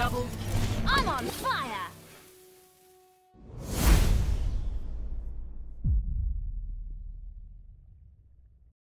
Double. I'm on fire!